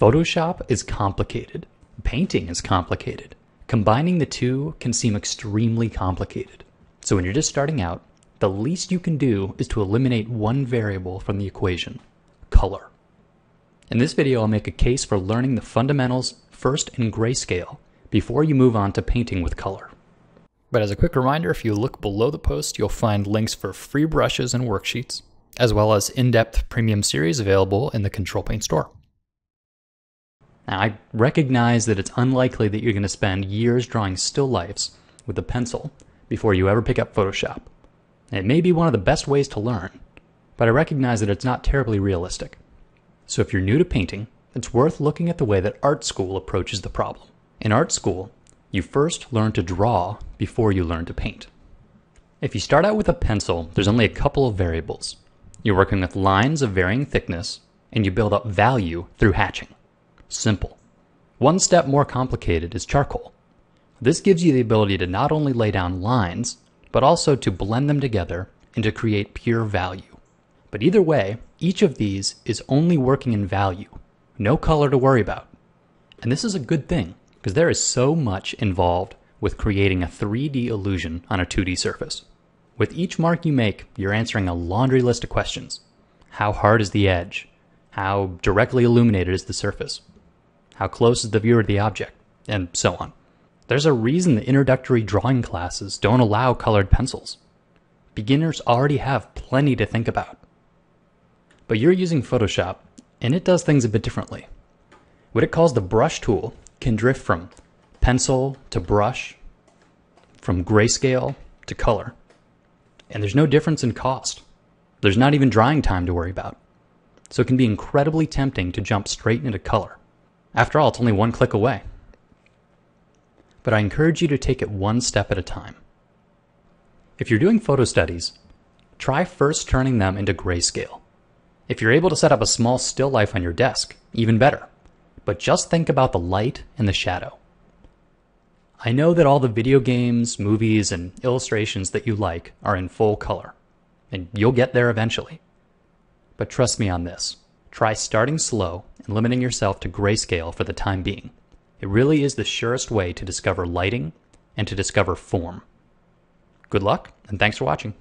Photoshop is complicated. Painting is complicated. Combining the two can seem extremely complicated. So when you're just starting out, the least you can do is to eliminate one variable from the equation, color. In this video, I'll make a case for learning the fundamentals first in grayscale before you move on to painting with color. But as a quick reminder, if you look below the post, you'll find links for free brushes and worksheets, as well as in-depth premium series available in the Control Paint store. Now, I recognize that it's unlikely that you're going to spend years drawing still lifes with a pencil before you ever pick up Photoshop. It may be one of the best ways to learn, but I recognize that it's not terribly realistic. So if you're new to painting, it's worth looking at the way that art school approaches the problem. In art school, you first learn to draw before you learn to paint. If you start out with a pencil, there's only a couple of variables. You're working with lines of varying thickness, and you build up value through hatching. Simple. One step more complicated is charcoal. This gives you the ability to not only lay down lines, but also to blend them together and to create pure value. But either way, each of these is only working in value, no color to worry about. And this is a good thing, because there is so much involved with creating a 3D illusion on a 2D surface. With each mark you make, you're answering a laundry list of questions. How hard is the edge? How directly illuminated is the surface? How close is the viewer to the object? And so on. There's a reason the introductory drawing classes don't allow colored pencils. Beginners already have plenty to think about. But you're using Photoshop, and it does things a bit differently. What it calls the brush tool can drift from pencil to brush, from grayscale to color. And there's no difference in cost. There's not even drying time to worry about. So it can be incredibly tempting to jump straight into color. After all, it's only one click away. But I encourage you to take it one step at a time. If you're doing photo studies, try first turning them into grayscale. If you're able to set up a small still life on your desk, even better. But just think about the light and the shadow. I know that all the video games, movies, and illustrations that you like are in full color, and you'll get there eventually. But trust me on this. Try starting slow and limiting yourself to grayscale for the time being. It really is the surest way to discover lighting and to discover form. Good luck, and thanks for watching.